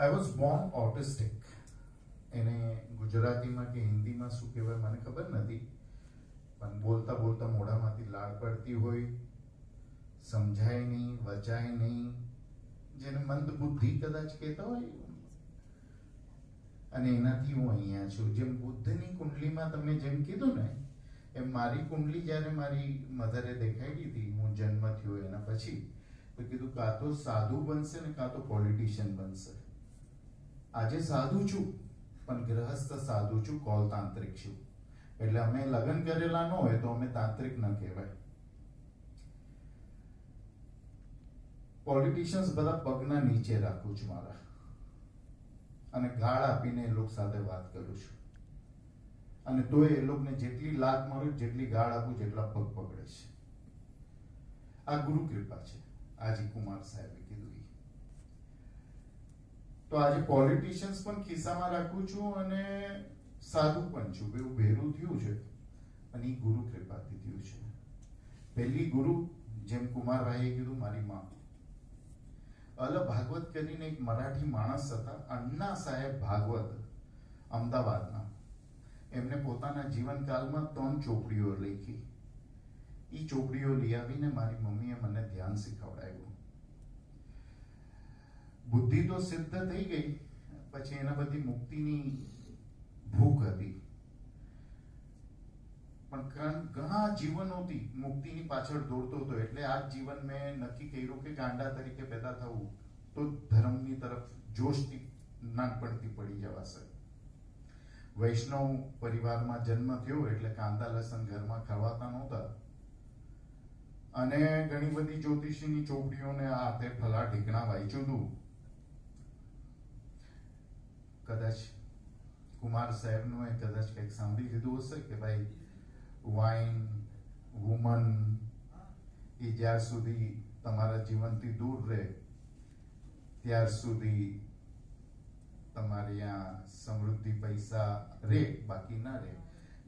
I was Born autistic એને ગુજરાતીમાં કે હિન્દીમાં શું કહેવાય મને ખબર નથી. પણ બોલતા બોલતા મોઢામાંથી લાળ પડતી હોય, સમજાય નહીં, વચાય નહીં. જેને મંદ બુદ્ધિ કદાચ કહેતા હોય. અને એનાથી હું અહીંયા છું. જેમ બુદ્ધની કુંડલીમાં તમે જેમ કીધું ને, એમ મારી કુંડલી જ્યારે મારી મધરે દેખાઈ હતી, હું જન્મ થયો એના પછી, તો કીધું કાં તો સાધુ બનશે ને કાં તો પોલિટિશિયન બનશે. આજે સાધુ છું, પણ ગ્રહસ્થ સાધુ છું, કોલ તાંત્રિક છું. એટલે અમે લગ્ન કરેલા ન હોય તો અમે તાંત્રિક ન કહેવાય. પોલિટિશિયન્સ બધા પગના નીચે રાખું છું મારા. અને ગાળ આપીને એ લોકો સાથે વાત કરું છું. અને તો એ લોકોને જેટલી લાત મારું, જેટલી ગાળ આપું, જેટલા પગ પકડે છે. આ ગુરુ કૃપા છે. આજી કુમાર સાહેબે કીધું. તો આજે પોલિટિશિયન્સ પણ ખિસ્સામાં રાખું છું અને સાધુ પણ છું. એવું ભેરું થયું છે અને એ ગુરુ કૃપાથી થયું છે. પહેલી ગુરુ જેમ કુમારભાઈએ કીધું, મારી માં. અલ ભાગવત કરીને એક મરાઠી માણસ હતા, અન્ના સાહેબ ભાગવત, અમદાવાદના. એમને પોતાના જીવનકાળમાં ત્રણ ચોપડીઓ લખી. એ ચોપડીઓ લઈ આવીને મારી મમ્મીએ મને ધ્યાન શીખવડાવ્યું બુદ્ધિ તો સિદ્ધ થઈ ગઈ. પછી એના બધી મુક્તિની ભૂખ હતી. પણ કારણ ઘણા જીવનોથી મુક્તિની પાછળ દોડતો હતો. એટલે આ જીવન મેં નક્કી કર્યું કે ગાંડા તરીકે પેદા થવું તો ધર્મની તરફ જોશથી નાનપણથી પડી જવાશે વૈષ્ણવ પરિવારમાં જન્મ થયો એટલે કાંદા લસણ ઘરમાં ખવાતા નહોતા. અને ઘણી બધી જ્યોતિષીની ચોપડીઓને આ તે ફલા ઢીકણા વાંચ્યું હતું. કદાચ કુમાર સાહેબનું એ કદાચ કંઈક સાંભળી લીધું હશે કે ભાઈ વાઇન વુમન એ જ્યાં સુધી તમારા જીવનથી દૂર રહે, ત્યાર સુધી તમારે આ સમૃદ્ધિ પૈસા રે બાકી ના રે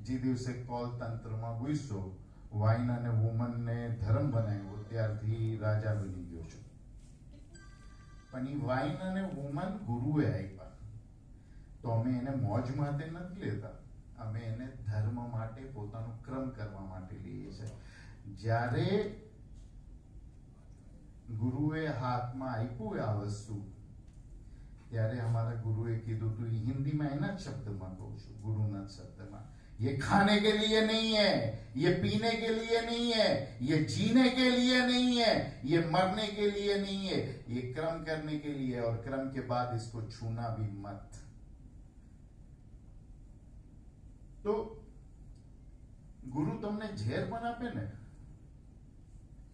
જે દિવસે કોલ તંત્રમાં ઘૂસશો વાઇન અને વુમનને ધર્મ બનાવ્યો, ત્યારથી રાજા બની ગયો છું. પણ એ વાઇન અને વુમન ગુરુએ આપ્યા. તો અમે એને મોજ માટે નથી લેતા અમે એને ધર્મ માટે પોતાનું ક્રમ કરવા માટે લઈએ છીએ જ્યારે ગુરુએ હાથમાં આપ્યું આ વસ્તુ ત્યારે અમારા ગુરુએ કીધું તું ઈ હિન્દીમાં એના જ શબ્દમાં કહું છું ગુરુના જ શબ્દમાં ये खाने के लिए नहीं है ये पीने के लिए नहीं है ये जीने के लिए नहीं है ये मरने के लिए नहीं है ये क्रम करने के लिए और क्रम के बाद इसको छूना भी मत તો ગુરુ તમને ઝેર પણ આપે ને,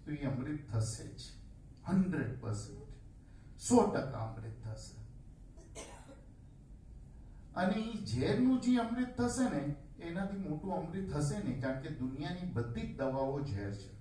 તો એ અમૃત થશે જ. Hundred percent. સો ટકા અમૃત થશે. અને એ ઝેરનું જે અમૃત થશે ને, એનાથી મોટું અમૃત થશે ને કારણ કે દુનિયાની બધી જ દવાઓ ઝેર છે.